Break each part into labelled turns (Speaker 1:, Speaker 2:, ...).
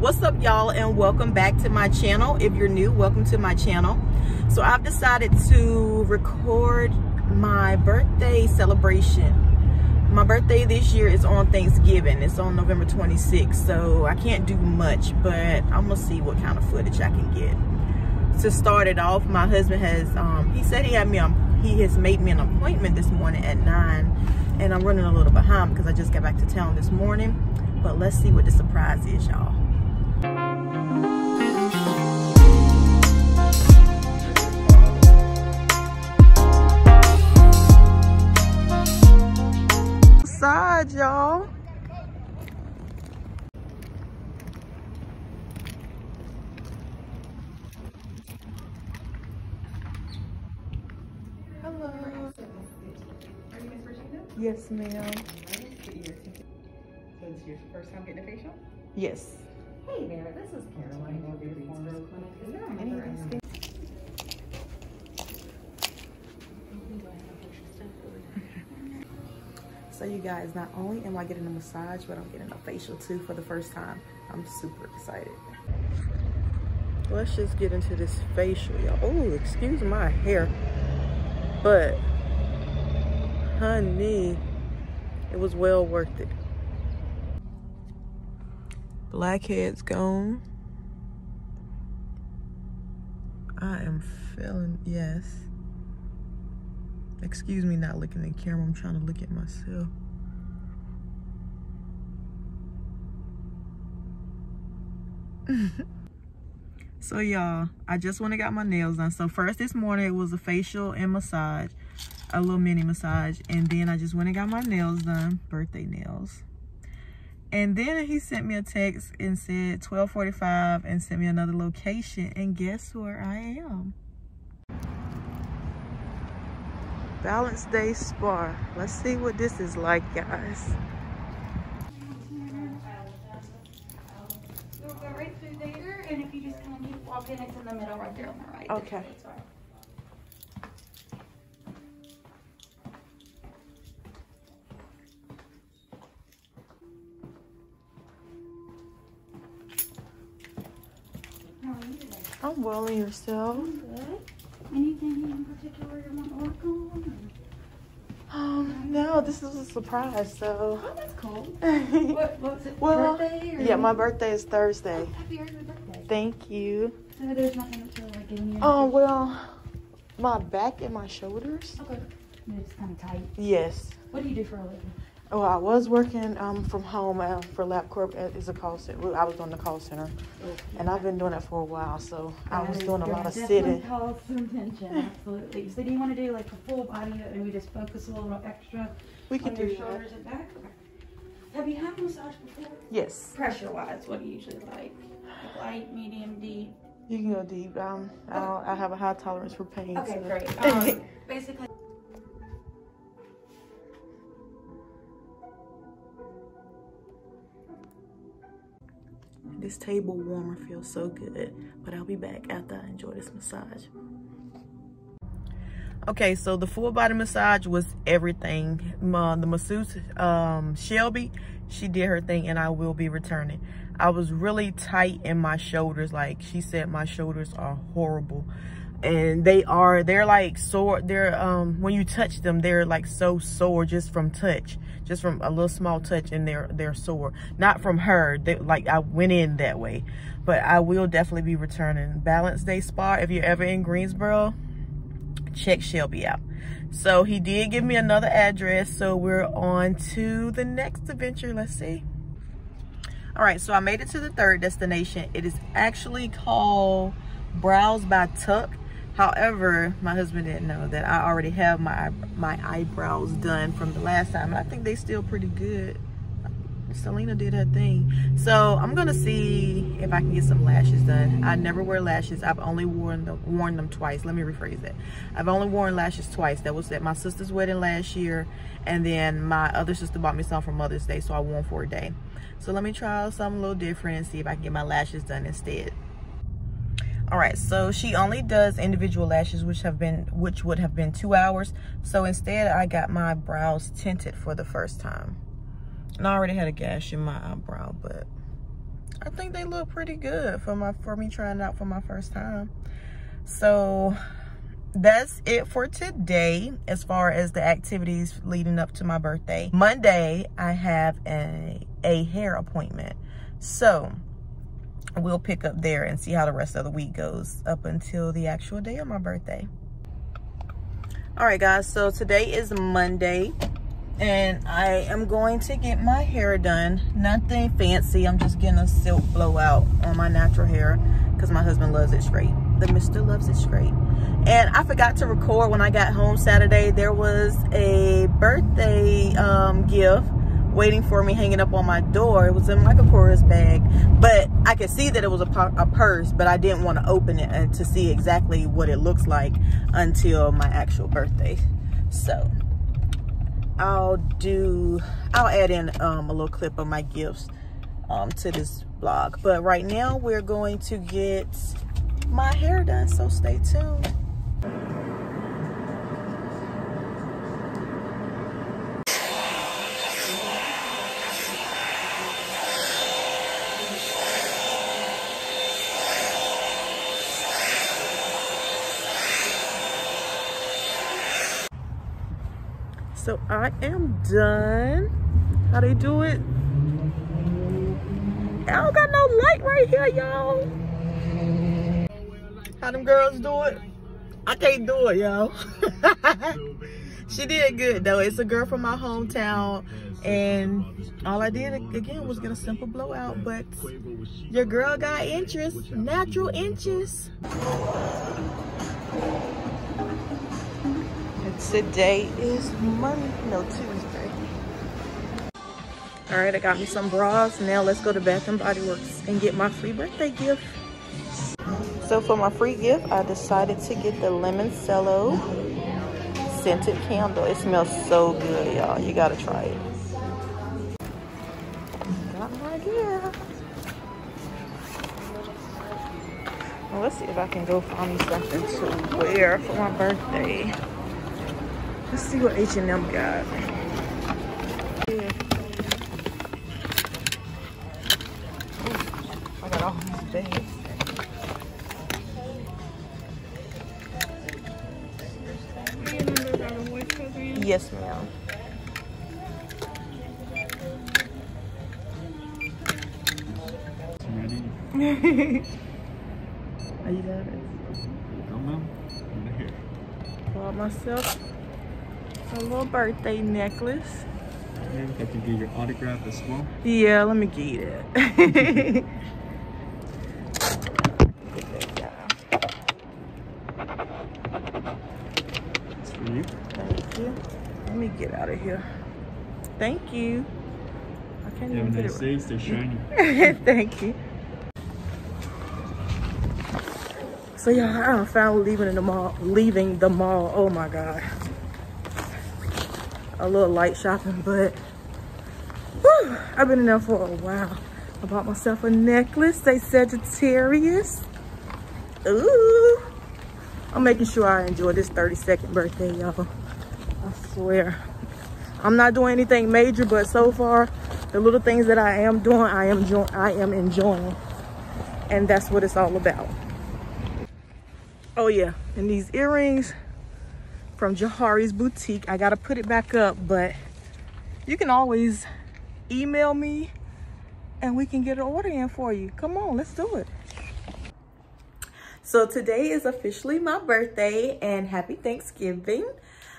Speaker 1: what's up y'all and welcome back to my channel. If you're new welcome to my channel. So i've decided to record my birthday celebration. My birthday this year is on thanksgiving. It's on november 26th so i can't do much but i'm gonna see what kind of footage i can get. To start it off my husband has um he said he had me on he has made me an appointment this morning at nine and i'm running a little behind because i just got back to town this morning. But let's see what the surprise is y'all Side, y'all. Hello.
Speaker 2: Are you Miss Regina?
Speaker 1: Yes, ma'am.
Speaker 2: So this is your first time getting a facial?
Speaker 1: Yes.
Speaker 2: Hey there, this is Caroline over at Greensboro Clinic. Is there any
Speaker 1: So you guys, not only am I getting a massage, but I'm getting a facial too for the first time. I'm super excited. Let's just get into this facial, y'all. Oh, excuse my hair. But, honey, it was well worth it. Blackhead's gone. I am feeling, yes. Excuse me not looking at the camera. I'm trying to look at myself. so y'all, I just went and got my nails done. So first this morning it was a facial and massage, a little mini massage. And then I just went and got my nails done, birthday nails. And then he sent me a text and said 1245 and sent me another location. And guess where I am? Balance Day Spa. Let's see what this is like, guys.
Speaker 3: You'll go right through there, and if you just kind of keep walking, it's in the middle right there on the right.
Speaker 1: Okay.
Speaker 3: How are you today?
Speaker 1: I'm well in yourself.
Speaker 3: Anything in particular you want to work on?
Speaker 1: Um, no, this is a surprise, so.
Speaker 3: Oh, that's cool.
Speaker 1: well,
Speaker 3: What, what was it? birthday? Or
Speaker 1: yeah, my birthday is Thursday.
Speaker 3: Oh, happy early birthday.
Speaker 1: Thank you.
Speaker 3: So there's nothing to like you.
Speaker 1: Oh, well, my back and my shoulders.
Speaker 3: Okay. It's kind of tight.
Speaker 1: Yes.
Speaker 3: What do you do for a living?
Speaker 1: Oh, I was working um, from home uh, for LabCorp as a call center. I was on the call center, and I've been doing it for a while. So I was doing a lot of sitting.
Speaker 3: Cause some attention, absolutely. So do you want to do like a full body and we just focus a little extra
Speaker 1: We
Speaker 3: on
Speaker 1: could
Speaker 3: your
Speaker 1: do that.
Speaker 3: shoulders and back? Have you had a massage before?
Speaker 1: Yes,
Speaker 3: Pressure wise, what do you usually like? Like light, medium, deep?
Speaker 1: you can go deep. Um, I, don't, I have a high tolerance for pain.
Speaker 3: Okay,
Speaker 1: so-
Speaker 3: great. Um, basically.
Speaker 1: This table warmer feels so good, but I'll be back after I enjoy this massage. Okay, so the full body massage was everything. Ma- the masseuse, um, Shelby, she did her thing and I will be returning. I was really tight in my shoulders. Like she said, my shoulders are horrible. And they are, they're like sore. They're, um, when you touch them, they're like so sore just from touch, just from a little small touch and they're, they're sore. Not from her, they, like I went in that way, but I will definitely be returning. Balance Day Spa, if you're ever in Greensboro, check Shelby out. So he did give me another address. So we're on to the next adventure. Let's see. All right, so I made it to the third destination. It is actually called Brows by Tuck. However, my husband didn't know that I already have my my eyebrows done from the last time. I think they still pretty good. Selena did her thing. So I'm gonna see if I can get some lashes done. I never wear lashes. I've only worn them, worn them twice. Let me rephrase that. I've only worn lashes twice. That was at my sister's wedding last year. And then my other sister bought me some for Mother's Day. So I wore them for a day. So let me try something a little different and see if I can get my lashes done instead. All right, so she only does individual lashes, which have been, which would have been two hours. So instead I got my brows tinted for the first time. And I already had a gash in my eyebrow, but I think they look pretty good for my for me trying out for my first time. So that's it for today as far as the activities leading up to my birthday. Monday, I have a, a hair appointment. So we'll pick up there and see how the rest of the week goes up until the actual day of my birthday. All right, guys, so today is Monday and I am going to get my hair done. Nothing fancy. I'm just getting a silk blowout on my natural hair because my husband loves it straight. The mister loves it straight. And I forgot to record when I got home Saturday. There was a birthday um, gift waiting for me hanging up on my door. It was in Michael Kors bag, but I could see that it was a, a purse, but I didn't want to open it and to see exactly what it looks like until my actual birthday. So I'll do, I'll add in um, a little clip of my gifts um, to this vlog. But right now we're going to get my hair done, so stay tuned. So I am done. How they do it? I don't got no light right here, y'all. How them girls do it? I can't do it, y'all. she did good though. It's a girl from my hometown and all I did again was get a simple blowout, but your girl got interest, natural inches. Today is Monday, no Tuesday. All right, I got me some bras. Now let's go to Bath and Body Works and get my free birthday gift. So for my free gift, I decided to get the Limoncello scented candle. It smells so good, y'all. You gotta try it. Got my gift. Well, let's see if I can go find me something to wear for my birthday. Let's see what H&M got. Yeah. I got all these bags. Yes, ma'am. Are you got it?
Speaker 4: Come on. Over here.
Speaker 1: Bought myself a little birthday necklace.
Speaker 4: Okay, got to get your autograph as well.
Speaker 1: Yeah, let me get it.
Speaker 4: It's for you.
Speaker 1: Thank you. Let me get out of here. Thank you. I can't
Speaker 4: have
Speaker 1: even get it
Speaker 4: day. Stay shiny.
Speaker 1: Thank you. So yeah, I'm finally leaving in the mall. Leaving the mall. Oh my god. A little light shopping, but whew, I've been in there for a while. I bought myself a necklace. They said, Sagittarius. Ooh. I'm making sure I enjoy this 32nd birthday, y'all. I swear. I'm not doing anything major, but so far, the little things that I am doing, I am. I am enjoying, and that's what it's all about. Oh yeah, and these earrings from Jahari's boutique. I gotta put it back up, but you can always email me, and we can get an order in for you. Come on, let's do it. So today is officially my birthday and happy Thanksgiving.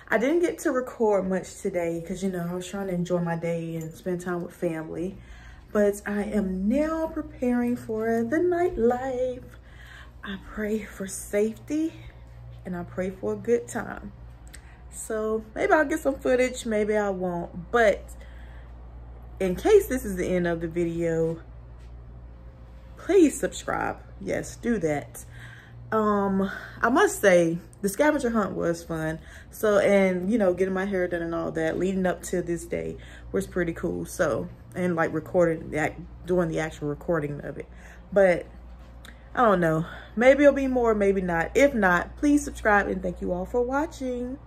Speaker 1: I didn't get to record much today because, you know, I was trying to enjoy my day and spend time with family. But I am now preparing for the nightlife. I pray for safety and I pray for a good time. So maybe I'll get some footage, maybe I won't. But in case this is the end of the video, please subscribe. Yes, do that. Um i must say the scavenger hunt was fun. So and you know getting my hair done and all that leading up to this day was pretty cool. So and like recording that doing the actual recording of it. But i don't know. Maybe it'll be more maybe not. If not please subscribe and thank you all for watching